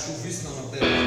Ma le ha su visto una terra.